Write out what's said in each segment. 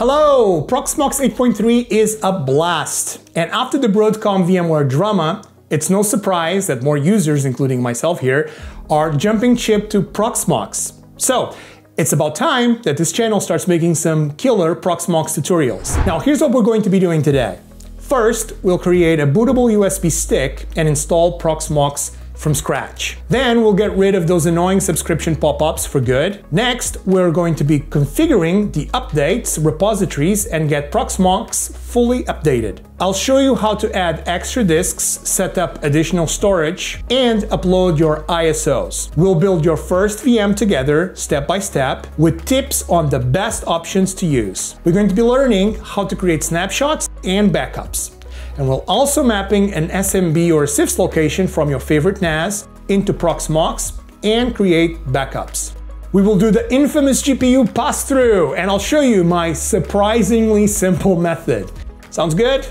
Hello! Proxmox 8.3 is a blast. And after the Broadcom VMware drama, it's no surprise that more users, including myself here, are jumping ship to Proxmox. So, it's about time that this channel starts making some killer Proxmox tutorials. Now here's what we're going to be doing today. First, we'll create a bootable USB stick and install Proxmox from scratch. Then we'll get rid of those annoying subscription pop-ups for good. Next, we're going to be configuring the updates repositories and get Proxmox fully updated. I'll show you how to add extra disks, set up additional storage, and upload your ISOs. We'll build your first VM together, step by step, with tips on the best options to use. We're going to be learning how to create snapshots and backups and we're also mapping an SMB or CIFS location from your favorite NAS into Proxmox and create backups. We will do the infamous GPU pass-through and I'll show you my surprisingly simple method. Sounds good?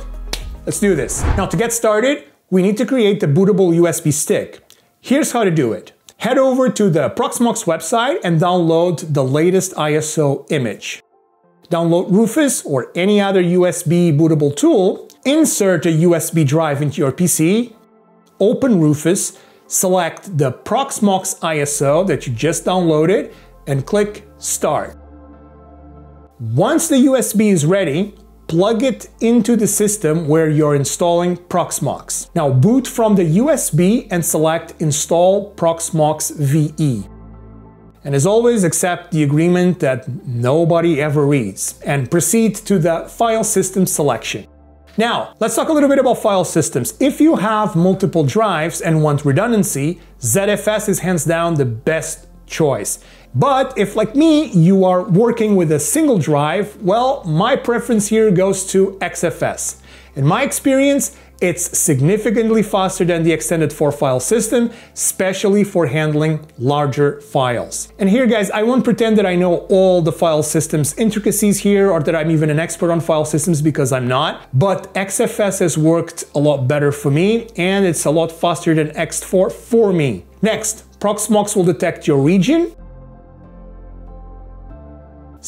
Let's do this. Now to get started, we need to create the bootable USB stick. Here's how to do it. Head over to the Proxmox website and download the latest ISO image. Download Rufus or any other USB bootable tool Insert a USB drive into your PC, open Rufus, select the Proxmox ISO that you just downloaded, and click Start. Once the USB is ready, plug it into the system where you're installing Proxmox. Now boot from the USB and select Install Proxmox VE. And as always, accept the agreement that nobody ever reads and proceed to the file system selection. Now, let's talk a little bit about file systems. If you have multiple drives and want redundancy, ZFS is hands down the best choice. But if, like me, you are working with a single drive, well, my preference here goes to XFS. In my experience, it's significantly faster than the extended 4-file system, especially for handling larger files. And here guys, I won't pretend that I know all the file systems intricacies here or that I'm even an expert on file systems because I'm not, but XFS has worked a lot better for me and it's a lot faster than Ext4 for me. Next, Proxmox will detect your region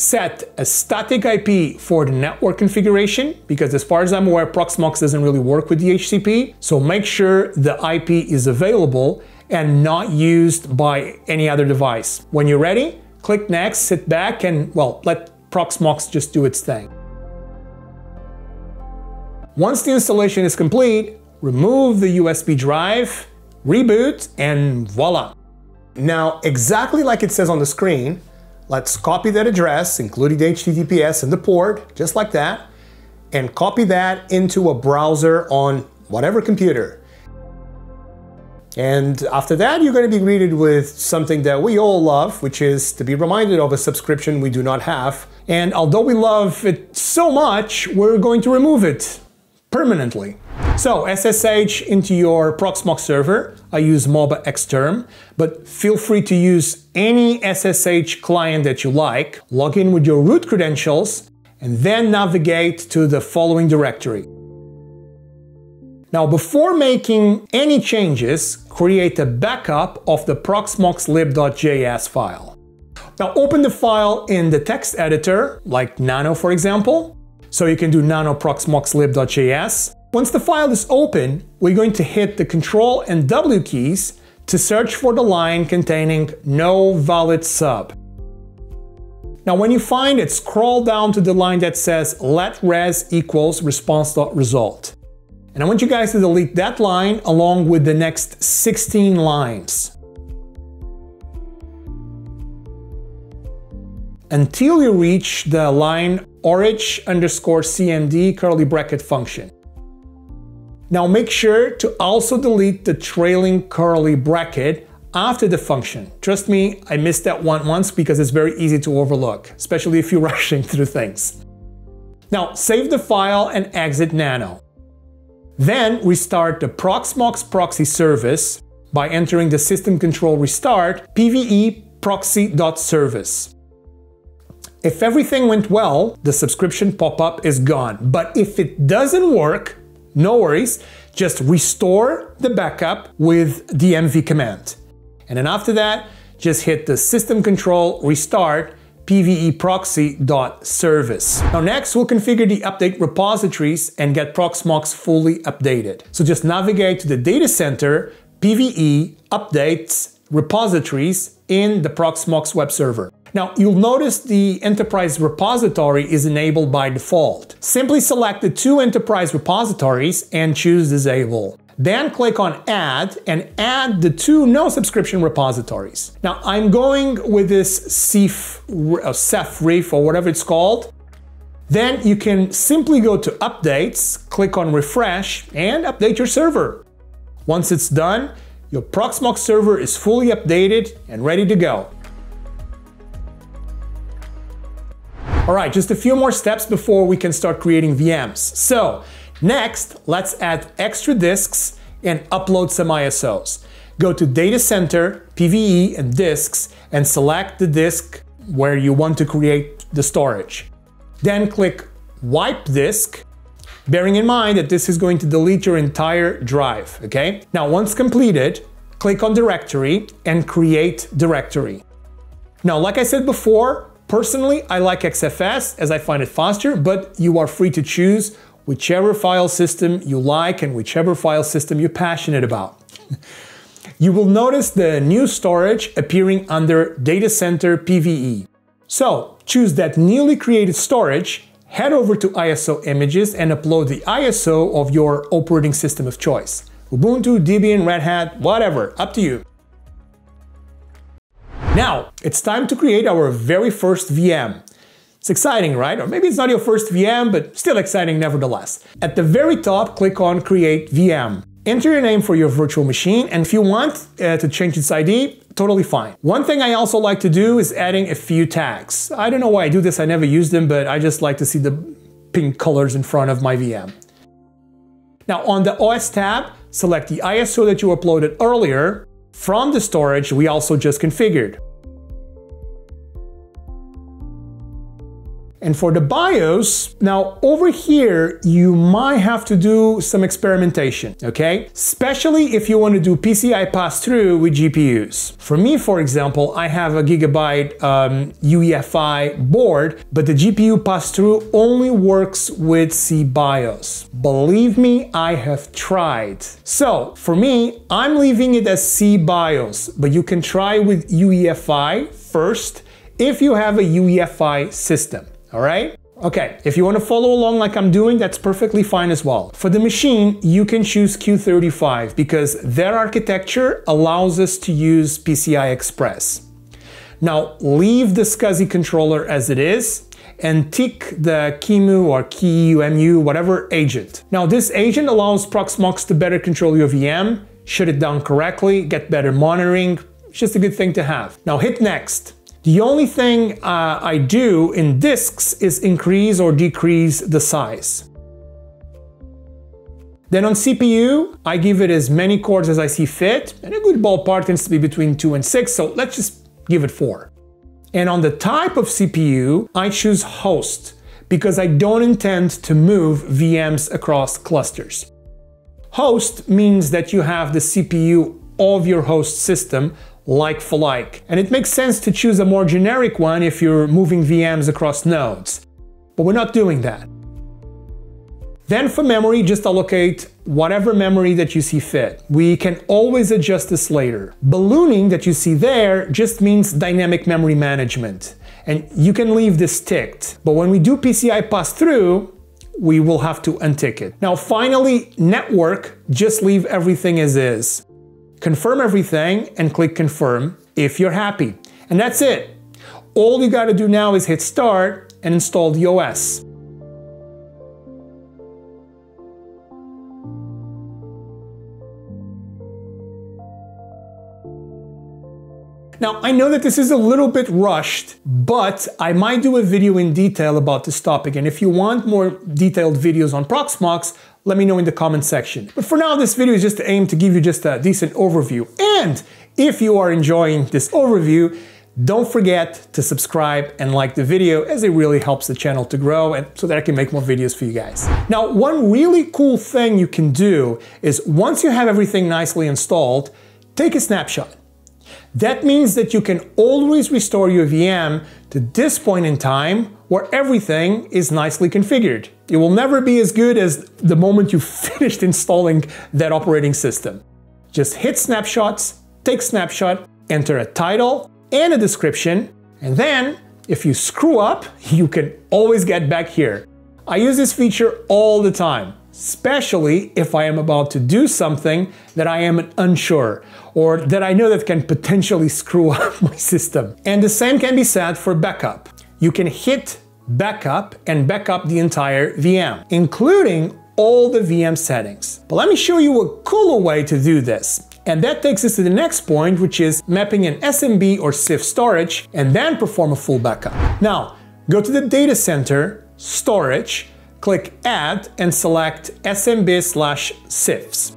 set a static IP for the network configuration because as far as I'm aware, Proxmox doesn't really work with DHCP. So make sure the IP is available and not used by any other device. When you're ready, click next, sit back and well, let Proxmox just do its thing. Once the installation is complete, remove the USB drive, reboot, and voila. Now, exactly like it says on the screen, Let's copy that address, including the HTTPS and the port, just like that, and copy that into a browser on whatever computer. And after that, you're going to be greeted with something that we all love, which is to be reminded of a subscription we do not have. And although we love it so much, we're going to remove it permanently. So SSH into your Proxmox server. I use MobaXterm, but feel free to use any SSH client that you like. Log in with your root credentials and then navigate to the following directory. Now, before making any changes, create a backup of the proxmoxlib.js file. Now, open the file in the text editor, like nano for example, so you can do nano proxmoxlib.js. Once the file is open, we're going to hit the Control and W keys to search for the line containing no valid sub. Now when you find it, scroll down to the line that says let res equals response.result. And I want you guys to delete that line along with the next 16 lines. Until you reach the line orig underscore cmd curly bracket function. Now make sure to also delete the trailing curly bracket after the function. Trust me, I missed that one once because it's very easy to overlook, especially if you're rushing through things. Now save the file and exit Nano. Then we start the Proxmox proxy service by entering the system control restart pve proxy.service. If everything went well, the subscription pop-up is gone. But if it doesn't work, no worries, just restore the backup with the mv command. And then after that, just hit the system control restart pveproxy.service. Now next, we'll configure the update repositories and get Proxmox fully updated. So just navigate to the data center, PVE, updates, repositories in the Proxmox web server. Now, you'll notice the enterprise repository is enabled by default. Simply select the two enterprise repositories and choose disable. Then click on add and add the two no subscription repositories. Now I'm going with this Ceph, uh, Ceph Reef or whatever it's called. Then you can simply go to updates, click on refresh and update your server. Once it's done, your Proxmox server is fully updated and ready to go. All right, just a few more steps before we can start creating VMs. So Next, let's add extra disks and upload some ISOs. Go to Data Center, PVE, and Disks, and select the disk where you want to create the storage. Then click Wipe Disk, bearing in mind that this is going to delete your entire drive, okay? Now, once completed, click on Directory and create Directory. Now, like I said before, personally, I like XFS as I find it faster, but you are free to choose whichever file system you like and whichever file system you're passionate about. you will notice the new storage appearing under Data Center PVE. So choose that newly created storage, head over to ISO images and upload the ISO of your operating system of choice. Ubuntu, Debian, Red Hat, whatever, up to you. Now, it's time to create our very first VM. It's exciting, right? Or maybe it's not your first VM, but still exciting nevertheless. At the very top, click on Create VM. Enter your name for your virtual machine, and if you want uh, to change its ID, totally fine. One thing I also like to do is adding a few tags. I don't know why I do this, I never use them, but I just like to see the pink colors in front of my VM. Now on the OS tab, select the ISO that you uploaded earlier from the storage we also just configured. And for the BIOS, now over here, you might have to do some experimentation, okay? Especially if you want to do PCI pass-through with GPUs. For me, for example, I have a Gigabyte um, UEFI board, but the GPU pass-through only works with SeaBIOS. Believe me, I have tried. So for me, I'm leaving it as SeaBIOS, but you can try with UEFI first if you have a UEFI system all right? Okay, if you want to follow along like I'm doing, that's perfectly fine as well. For the machine, you can choose Q35 because their architecture allows us to use PCI Express. Now, leave the SCSI controller as it is and tick the QEMU or QEMU, whatever agent. Now, this agent allows Proxmox to better control your VM, shut it down correctly, get better monitoring. It's just a good thing to have. Now, hit next. The only thing uh, I do in disks is increase or decrease the size. Then on CPU, I give it as many cores as I see fit, and a good ballpark tends to be between 2 and 6, so let's just give it 4. And on the type of CPU, I choose host, because I don't intend to move VMs across clusters. Host means that you have the CPU of your host system like for like. And it makes sense to choose a more generic one if you're moving VMs across nodes. But we're not doing that. Then for memory, just allocate whatever memory that you see fit. We can always adjust this later. Ballooning that you see there just means dynamic memory management. And you can leave this ticked. But when we do PCI pass-through, we will have to untick it. Now finally, network, just leave everything as is confirm everything and click confirm if you're happy. And that's it. All you gotta do now is hit start and install the OS. Now, I know that this is a little bit rushed, but I might do a video in detail about this topic. And if you want more detailed videos on Proxmox, let me know in the comment section. But for now, this video is just aimed to give you just a decent overview. And if you are enjoying this overview, don't forget to subscribe and like the video as it really helps the channel to grow and so that I can make more videos for you guys. Now, one really cool thing you can do is once you have everything nicely installed, take a snapshot. That means that you can always restore your VM to this point in time where everything is nicely configured. It will never be as good as the moment you finished installing that operating system. Just hit snapshots, take snapshot, enter a title and a description, and then if you screw up, you can always get back here. I use this feature all the time, especially if I am about to do something that I am unsure or that I know that can potentially screw up my system. And the same can be said for backup. You can hit backup and backup the entire VM, including all the VM settings. But let me show you a cooler way to do this. And that takes us to the next point, which is mapping an SMB or CIFS storage and then perform a full backup. Now, go to the data center, storage, click add and select SMB slash CIFS.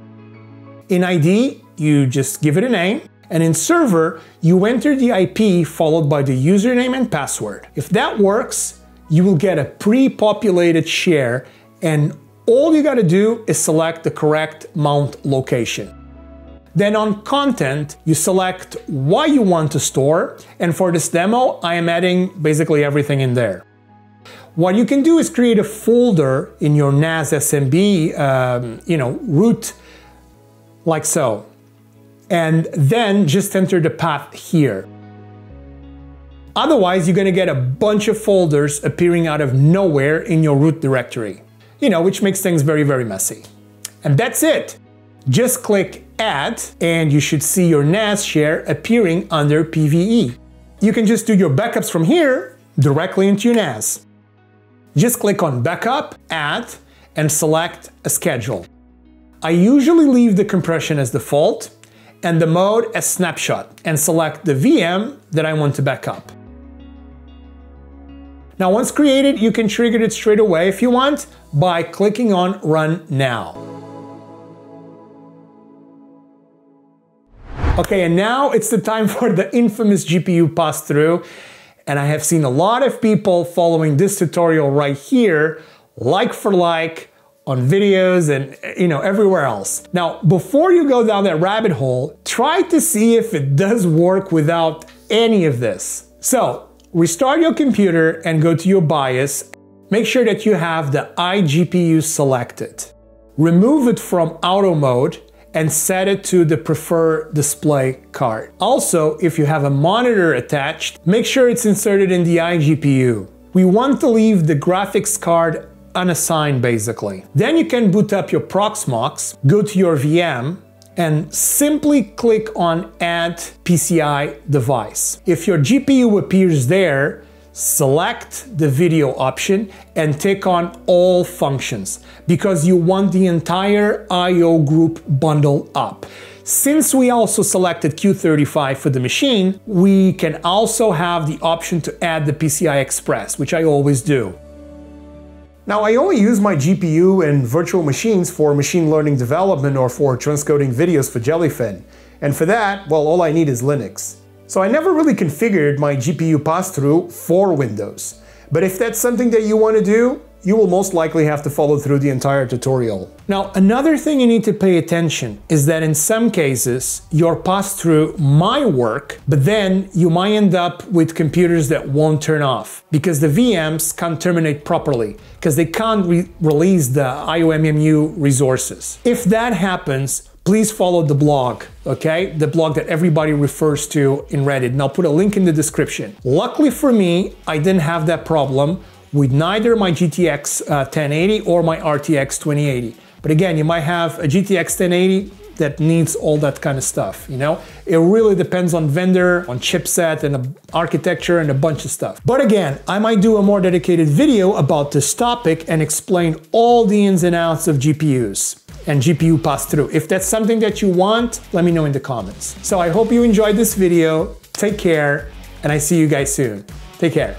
In ID, you just give it a name, and in server, you enter the IP followed by the username and password. If that works, you will get a pre-populated share and all you gotta do is select the correct mount location. Then on content, you select what you want to store. And for this demo, I am adding basically everything in there. What you can do is create a folder in your NAS SMB, um, you know, root like so. And then just enter the path here. Otherwise, you're gonna get a bunch of folders appearing out of nowhere in your root directory, you know, which makes things very, very messy. And that's it. Just click Add and you should see your NAS share appearing under PVE. You can just do your backups from here directly into your NAS. Just click on Backup, Add, and select a schedule. I usually leave the compression as default and the mode as snapshot and select the VM that I want to back up. Now once created, you can trigger it straight away if you want by clicking on Run Now. Okay, and now it's the time for the infamous GPU pass-through. And I have seen a lot of people following this tutorial right here, like for like, on videos and you know everywhere else. Now, before you go down that rabbit hole, try to see if it does work without any of this. So, restart your computer and go to your BIOS. Make sure that you have the iGPU selected. Remove it from auto mode and set it to the preferred display card. Also, if you have a monitor attached, make sure it's inserted in the iGPU. We want to leave the graphics card unassigned basically. Then you can boot up your Proxmox, go to your VM, and simply click on Add PCI device. If your GPU appears there, select the video option and take on all functions because you want the entire IO group bundle up. Since we also selected Q35 for the machine, we can also have the option to add the PCI Express, which I always do. Now, I only use my GPU and virtual machines for machine learning development or for transcoding videos for Jellyfin. And for that, well, all I need is Linux. So I never really configured my GPU pass-through for Windows. But if that's something that you want to do, you will most likely have to follow through the entire tutorial. Now, another thing you need to pay attention is that in some cases, your pass-through might work, but then you might end up with computers that won't turn off because the VMs can't terminate properly because they can't re release the IOMMU resources. If that happens, please follow the blog, okay? The blog that everybody refers to in Reddit, and I'll put a link in the description. Luckily for me, I didn't have that problem with neither my GTX uh, 1080 or my RTX 2080. But again, you might have a GTX 1080 that needs all that kind of stuff, you know? It really depends on vendor, on chipset, and architecture, and a bunch of stuff. But again, I might do a more dedicated video about this topic and explain all the ins and outs of GPUs and GPU pass-through. If that's something that you want, let me know in the comments. So I hope you enjoyed this video. Take care, and I see you guys soon. Take care.